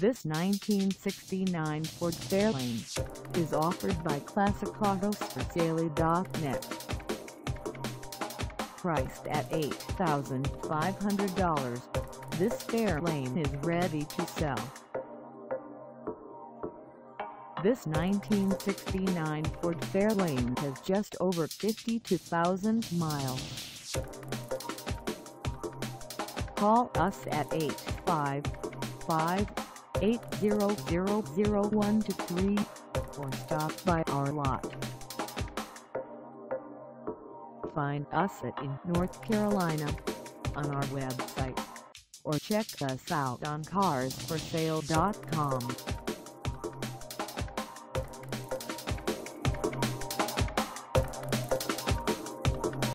This 1969 Ford Fairlane is offered by Classic Autos for Sale.net. Priced at $8,500, this Fairlane is ready to sell. This 1969 Ford Fairlane has just over 52,000 miles. Call us at 855 8000123 or stop by our lot. Find us at in North Carolina on our website or check us out on carsforsale.com.